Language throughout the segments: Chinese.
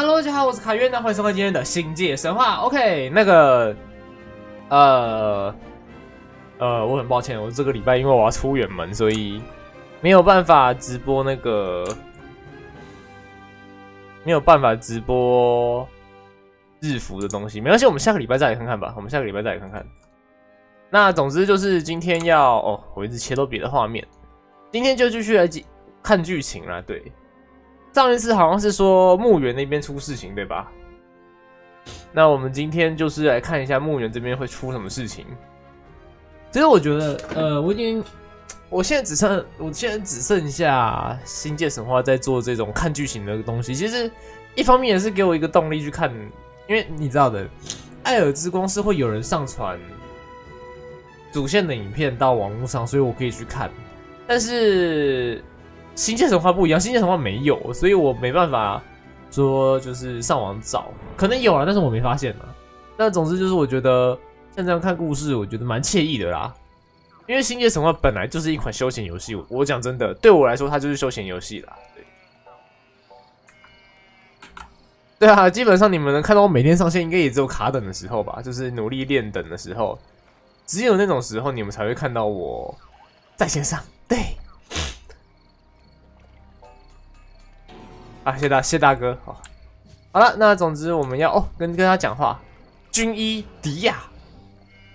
Hello，大家好，我是卡约，那欢迎收看今天的《星界神话》。OK，那个，呃，呃，我很抱歉，我这个礼拜因为我要出远门，所以没有办法直播那个，没有办法直播日服的东西。没关系，我们下个礼拜再来看看吧。我们下个礼拜再来看看。那总之就是今天要哦，我一直切到别的画面。今天就继续来看剧情啦。对，上一次好像是说墓园那边出事情，对吧？那我们今天就是来看一下墓园这边会出什么事情。其实我觉得，呃，我已经，我现在只剩，我现在只剩下《星界神话》在做这种看剧情的东西。其实一方面也是给我一个动力去看，因为你知道的，《艾尔之光》是会有人上传主线的影片到网络上，所以我可以去看。但是星界神话不一样，星界神话没有，所以我没办法说就是上网找，可能有啊，但是我没发现嘛。那总之就是我觉得像这样看故事，我觉得蛮惬意的啦。因为星界神话本来就是一款休闲游戏，我讲真的，对我来说它就是休闲游戏啦。对，对啊，基本上你们能看到我每天上线，应该也只有卡等的时候吧，就是努力练等的时候，只有那种时候你们才会看到我在线上。对，啊，谢大谢大哥，好，好了，那总之我们要哦跟跟他讲话，军医迪亚，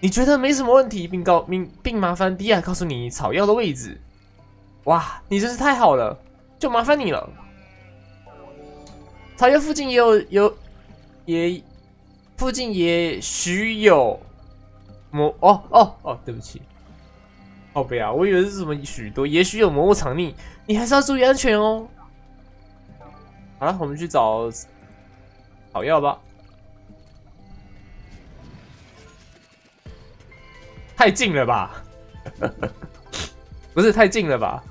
你觉得没什么问题，并告并并麻烦迪亚告诉你草药的位置。哇，你真是太好了，就麻烦你了。草药附近也有有也附近也许有魔哦哦哦，对不起。哦不要！我以为是什么许多，也许有魔物藏匿，你还是要注意安全哦。好了，我们去找草药吧。太近了吧？不是太近了吧？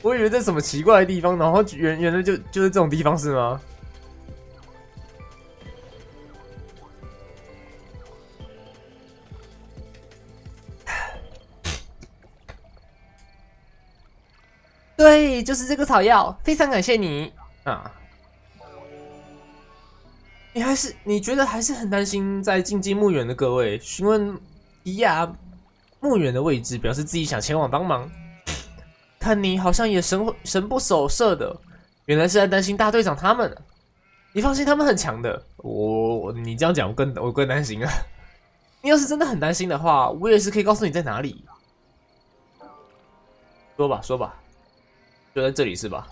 我以为这什么奇怪的地方，然后原原来就就是这种地方是吗？对，就是这个草药，非常感谢你啊！你还是你觉得还是很担心在进击墓园的各位询问迪亚墓园的位置，表示自己想前往帮忙。看你好像也神神不守舍的，原来是在担心大队长他们。你放心，他们很强的。我你这样讲，我更我更担心啊！你要是真的很担心的话，我也是可以告诉你在哪里。说吧，说吧。就在这里是吧？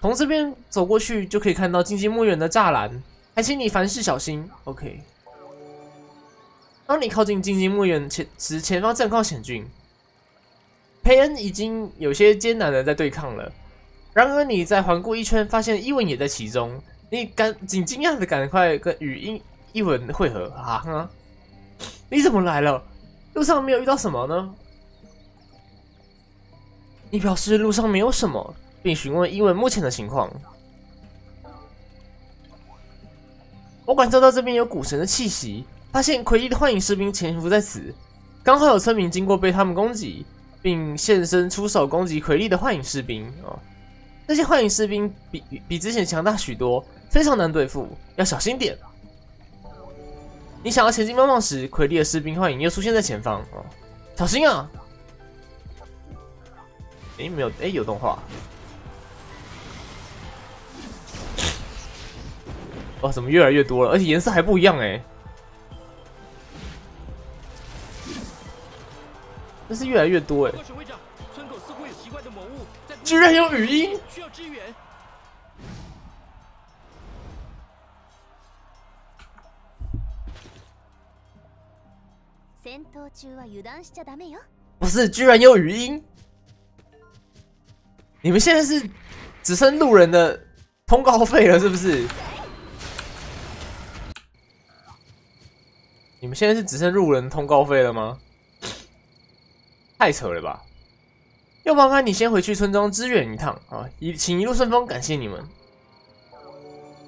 从这边走过去就可以看到荆棘墓园的栅栏，还请你凡事小心。OK。当你靠近荆棘墓园前时，前方战况险峻，佩恩已经有些艰难的在对抗了。然而你在环顾一圈，发现伊文也在其中，你赶紧惊讶的赶快跟与伊伊文汇合啊！你怎么来了？路上没有遇到什么呢？你表示路上没有什么，并询问伊文目前的情况。我感受到这边有古神的气息，发现魁地的幻影士兵潜伏在此。刚好有村民经过被他们攻击，并现身出手攻击魁地的幻影士兵。哦，那些幻影士兵比比之前强大许多，非常难对付，要小心点。你想要前进帮忙时，魁地的士兵幻影又出现在前方。哦，小心啊！哎，没有，哎，有动画。哇，怎么越来越多了？而且颜色还不一样哎！但是越来越多哎！居然有语音！需要支援。不是，居然有语音！你们现在是只剩路人的通告费了，是不是？你们现在是只剩路人通告费了吗？太扯了吧！要麻烦你先回去村庄支援一趟啊！一请一路顺风，感谢你们。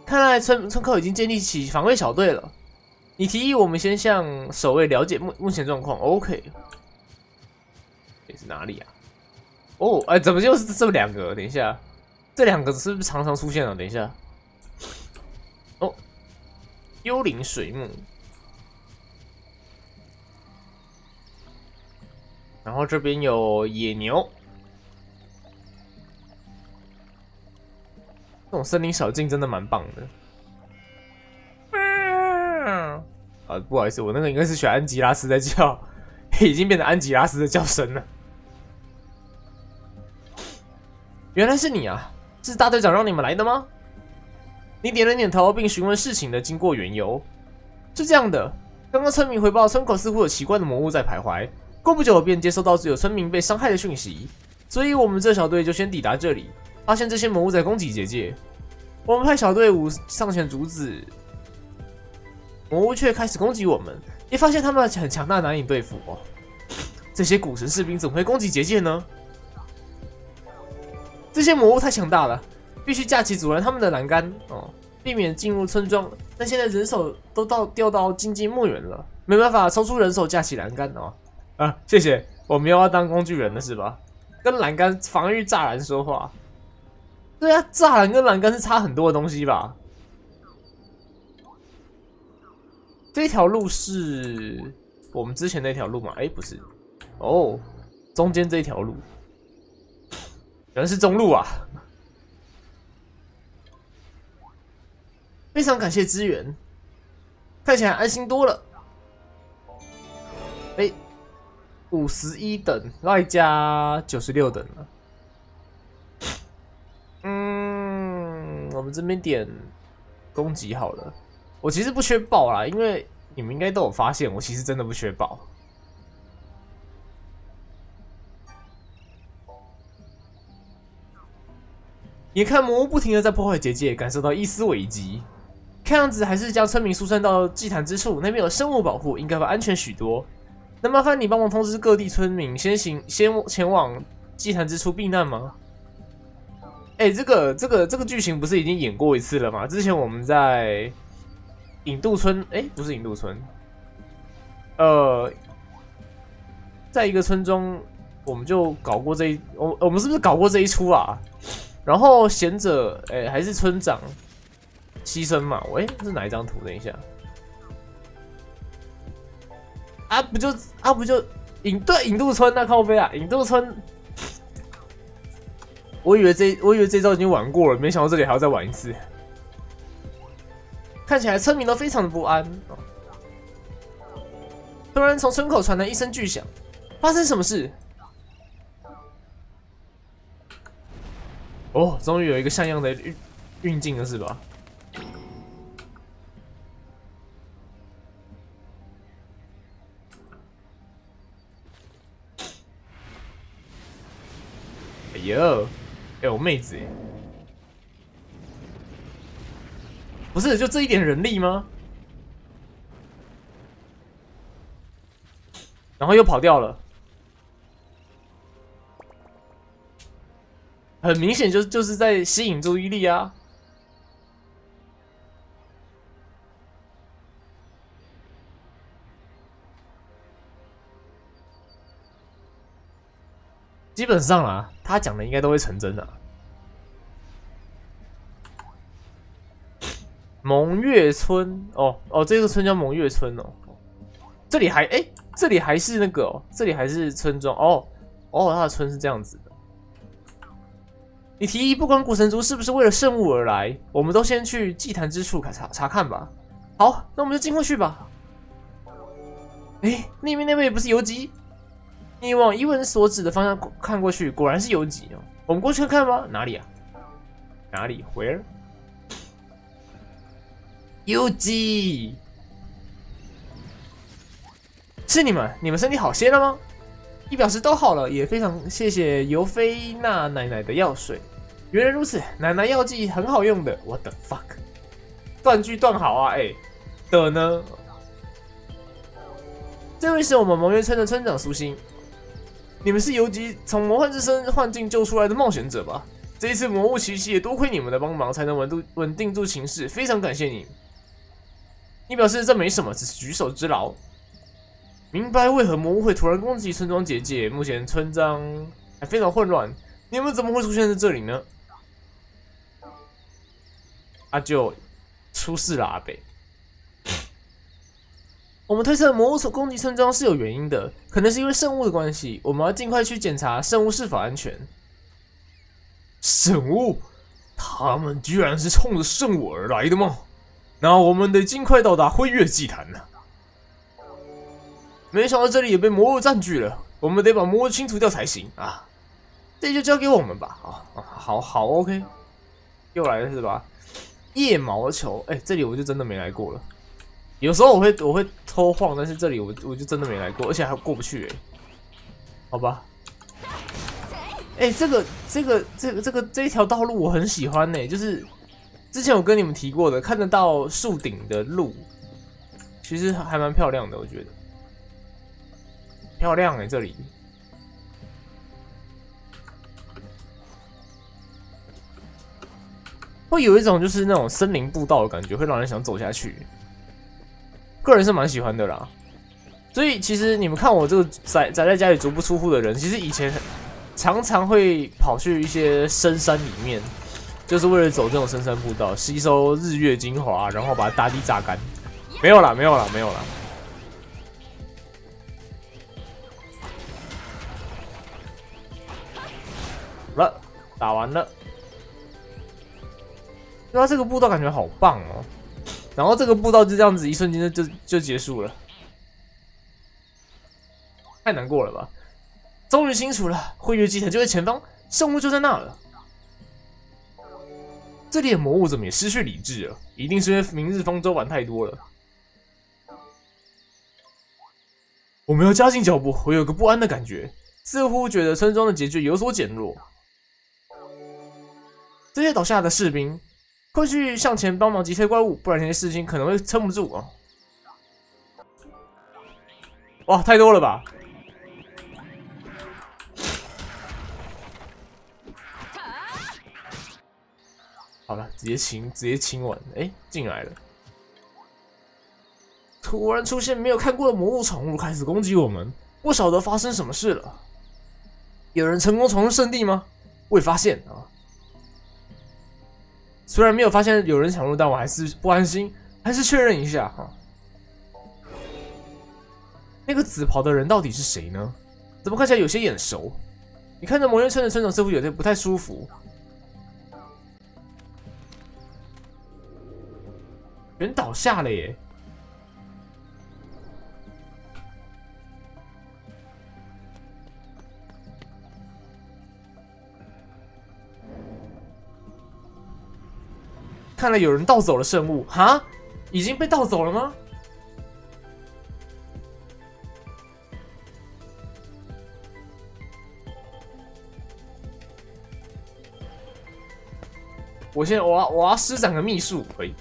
看来村村口已经建立起防卫小队了。你提议我们先向守卫了解目目前状况。OK，这是哪里啊？哦，哎，怎么就是这两个？等一下，这两个是不是常常出现啊？等一下，哦，幽灵水母，然后这边有野牛，这种森林小径真的蛮棒的。啊，不好意思，我那个应该是选安吉拉斯在叫，已经变成安吉拉斯的叫声了。原来是你啊！是大队长让你们来的吗？你点了点头，并询问事情的经过缘由。是这样的，刚刚村民回报，村口似乎有奇怪的魔物在徘徊。过不久便接收到只有村民被伤害的讯息，所以我们这小队就先抵达这里，发现这些魔物在攻击结界。我们派小队伍上前阻止。魔物却开始攻击我们，也发现他们很强大，难以对付哦。这些古神士兵怎么会攻击结界呢？这些魔物太强大了，必须架起阻拦他们的栏杆哦，避免进入村庄。但现在人手都到调到荆棘墓园了，没办法抽出人手架起栏杆哦。啊，谢谢，我们又要当工具人了是吧？跟栏杆防御栅栏说话。对啊，栅栏跟栏杆是差很多的东西吧？这条路是我们之前那条路吗？哎，不是，哦，中间这条路，可能是中路啊！非常感谢支援，看起来安心多了。哎，五十一等外加九十六等了。嗯，我们这边点攻击好了。我其实不缺宝啦，因为你们应该都有发现，我其实真的不缺宝。眼看魔物不停的在破坏结界，感受到一丝危机，看样子还是将村民疏散到祭坛之处，那边有生物保护，应该会安全许多。那麻烦你帮忙通知各地村民，先行先前往祭坛之处避难吗？哎，这个这个这个剧情不是已经演过一次了吗？之前我们在。引渡村，哎，不是引渡村，呃，在一个村庄，我们就搞过这一，我我们是不是搞过这一出啊？然后贤者，哎，还是村长牺牲嘛？喂，这是哪一张图？等一下，啊，不就啊，不就引对引渡村那靠背啊？引渡村，我以为这我以为这招已经玩过了，没想到这里还要再玩一次。看起来村民都非常的不安。突然，从村口传来一声巨响，发生什么事？哦，终于有一个像样的运运镜了，是吧？哎呦，有妹子！不是就这一点人力吗？然后又跑掉了，很明显就就是在吸引注意力啊！基本上啊，他讲的应该都会成真的。蒙月村哦哦，这个村叫蒙月村哦。这里还哎，这里还是那个哦，这里还是村庄哦哦，他的村是这样子的。你提议不管古神族是不是为了圣物而来，我们都先去祭坛之处查查看吧。好，那我们就进过去吧。哎，那边那位不是游击？你往伊文所指的方向看过去，果然是游击哦。我们过去看看吧。哪里啊？哪里？Where？游击，是你们？你们身体好些了吗？一表示都好了，也非常谢谢尤菲娜奶奶的药水。原来如此，奶奶药剂很好用的。What the fuck？断句断好啊！哎，的呢？这位是我们蒙月村的村长苏心。你们是游击从魔幻之身幻境救出来的冒险者吧？这一次魔物奇袭也多亏你们的帮忙，才能稳住稳定住情势，非常感谢你。你表示这没什么，只是举手之劳。明白为何魔物会突然攻击村庄结界？目前村庄还非常混乱。你们怎么会出现在这里呢？阿舅，出事了，阿北。我们推测魔物所攻击村庄是有原因的，可能是因为圣物的关系。我们要尽快去检查圣物是否安全。圣物？他们居然是冲着圣物而来的吗？那我们得尽快到达辉月祭坛呢。没想到这里也被魔物占据了，我们得把魔物清除掉才行啊！这就交给我们吧。啊，好好，OK。又来了是吧？夜毛球，哎，这里我就真的没来过了。有时候我会我会偷晃，但是这里我我就真的没来过，而且还过不去哎。好吧。哎，这个这个这个这个这一条道路我很喜欢呢，就是之前我跟你们提过的，看得到树顶的路，其实还蛮漂亮的，我觉得漂亮哎，这里会有一种就是那种森林步道的感觉，会让人想走下去。个人是蛮喜欢的啦，所以其实你们看我这个宅宅在家里足不出户的人，其实以前。常常会跑去一些深山里面，就是为了走这种深山步道，吸收日月精华，然后把大地榨干。没有了，没有了，没有了。打完了。对啊，这个步道感觉好棒哦。然后这个步道就这样子，一瞬间就就就结束了，太难过了吧。终于清楚了，辉月祭坛就在前方，圣物就在那了。这里的魔物怎么也失去理智了？一定是因为明日方舟玩太多了。我们要加紧脚步，我有个不安的感觉，似乎觉得村庄的结界有所减弱。这些倒下的士兵，快去向前帮忙击退怪物，不然这些士兵可能会撑不住啊！哇，太多了吧！好了，直接清，直接清完。哎，进来了！突然出现没有看过的魔物宠物，开始攻击我们。不晓得发生什么事了。有人成功闯入圣地吗？未发现啊。虽然没有发现有人闯入，但我还是不安心，还是确认一下哈。那个紫袍的人到底是谁呢？怎么看起来有些眼熟？你看着魔月村的村长似乎有些不太舒服。人倒下了耶！看来有人盗走了圣物，哈？已经被盗走了吗？我现在我要我要施展个秘术，可以。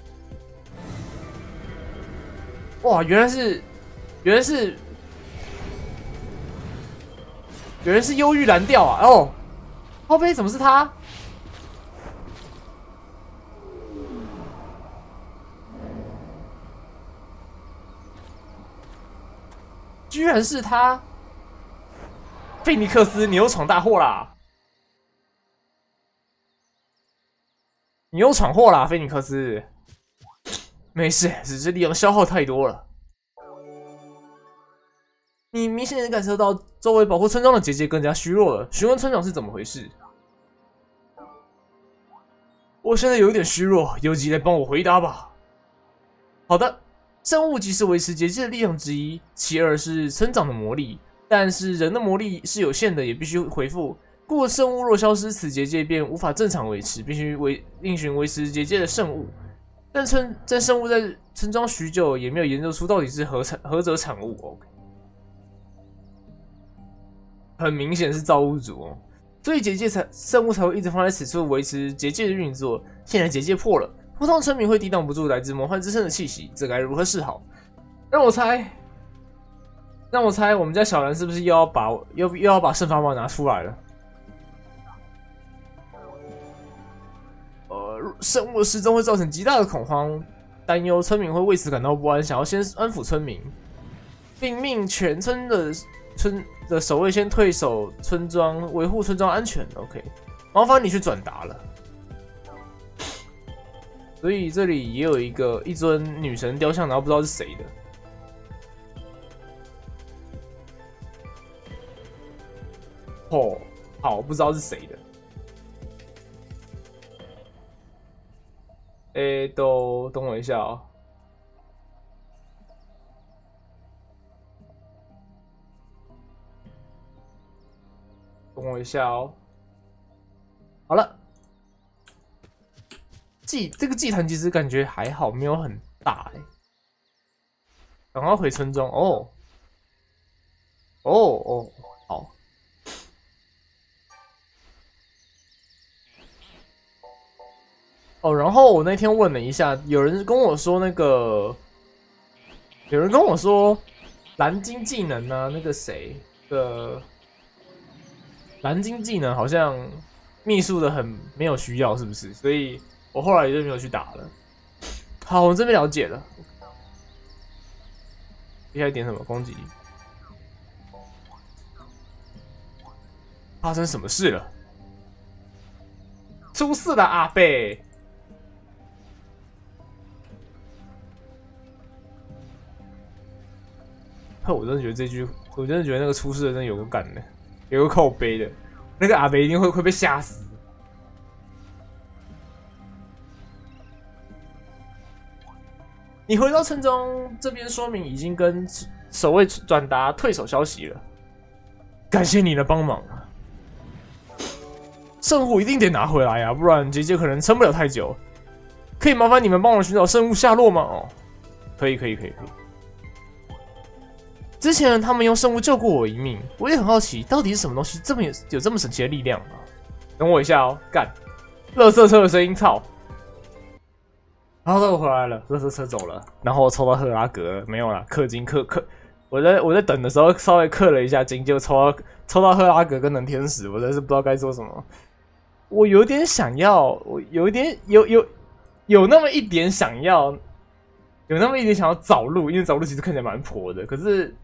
哇，原来是，原来是，原来是忧郁蓝调啊！哦，后背怎么是他？居然是他！菲尼克斯，你又闯大祸啦！你又闯祸啦，菲尼克斯！没事，只是力量消耗太多了。你明显能感受到周围保护村庄的结界更加虚弱了。询问村长是怎么回事？我现在有点虚弱，尤吉来帮我回答吧。好的，生物即是维持结界的力量之一，其二是生长的魔力，但是人的魔力是有限的，也必须回复。故圣物若消失，此结界便无法正常维持，必须维另寻维持结界的圣物。但村在生物在村庄许久，也没有研究出到底是何产何者产物。OK，很明显是造物主哦，所以结界才生物才会一直放在此处维持结界的运作。现在结界破了，普通村民会抵挡不住来自魔幻之身的气息，这该如何是好？让我猜，让我猜，我们家小兰是不是又要把又又要把圣法宝拿出来了？呃生物失踪会造成极大的恐慌，担忧村民会为此感到不安，想要先安抚村民，并命全村的村的守卫先退守村庄，维护村庄安全。OK，麻烦你去转达了。所以这里也有一个一尊女神雕像，然后不知道是谁的。哦，好，不知道是谁的。哎，都等我一下哦！等我一下哦。好了，祭这个祭坛其实感觉还好，没有很大哎。赶快回村庄哦！哦哦，好。哦，然后我那天问了一下，有人跟我说那个，有人跟我说蓝金技能呢，那个谁的蓝金技能好像秘术的很没有需要，是不是？所以我后来也就没有去打了。好，我这边了解了。接下来点什么攻击？发生什么事了？出事了，阿贝！我真的觉得这句，我真的觉得那个出事的真有个感的，有个靠背的，那个阿北一定会会被吓死。你回到村中这边，说明已经跟守卫转达退守消息了。感谢你的帮忙！圣物一定得拿回来呀，不然姐姐可能撑不了太久。可以麻烦你们帮我寻找圣物下落吗？哦，可以，可以，可以，可以。之前他们用圣物救过我一命，我也很好奇，到底是什么东西这么有有这么神奇的力量啊？等我一下哦，干！乐色车的声音，操！然后我回来了，乐色车走了，然后我抽到赫拉格，没有了，氪金氪氪。我在我在等的时候稍微氪了一下金，就抽到抽到赫拉格跟能天使，我真是不知道该做什么。我有点想要，我有一点有有有那么一点想要，有那么一点想要找路，因为找路其实看起来蛮婆的，可是。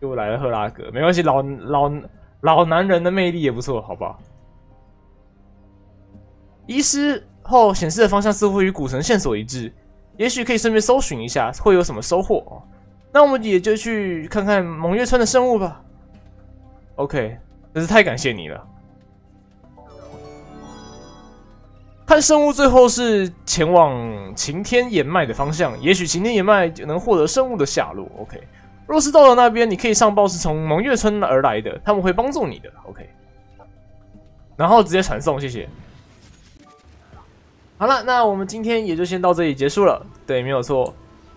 又来了赫拉格，没关系，老老老男人的魅力也不错，好不好？遗失后显示的方向似乎与古城线索一致，也许可以顺便搜寻一下，会有什么收获哦那我们也就去看看蒙月村的生物吧。OK，真是太感谢你了。看生物最后是前往晴天岩脉的方向，也许晴天岩脉能获得生物的下落。OK。若是到了那边，你可以上报是从蒙月村而来的，他们会帮助你的。OK，然后直接传送，谢谢。好了，那我们今天也就先到这里结束了。对，没有错，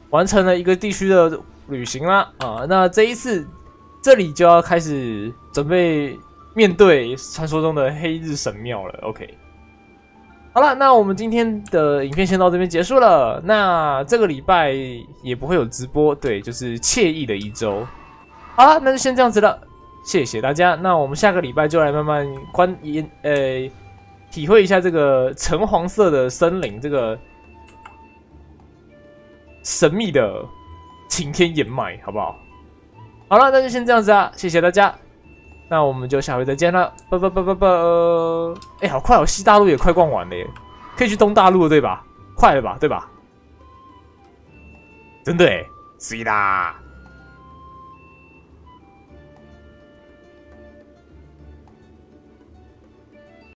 完成了一个地区的旅行啦。啊，那这一次这里就要开始准备面对传说中的黑日神庙了。OK。好了，那我们今天的影片先到这边结束了。那这个礼拜也不会有直播，对，就是惬意的一周。好了，那就先这样子了，谢谢大家。那我们下个礼拜就来慢慢观研，呃，体会一下这个橙黄色的森林，这个神秘的晴天岩脉，好不好？好了，那就先这样子啊，谢谢大家。那我们就下回再见了，拜拜拜拜拜！哎，好快哦，西大陆也快逛完了，耶，可以去东大陆了，对吧？快了吧，对吧？真的哎，是啦。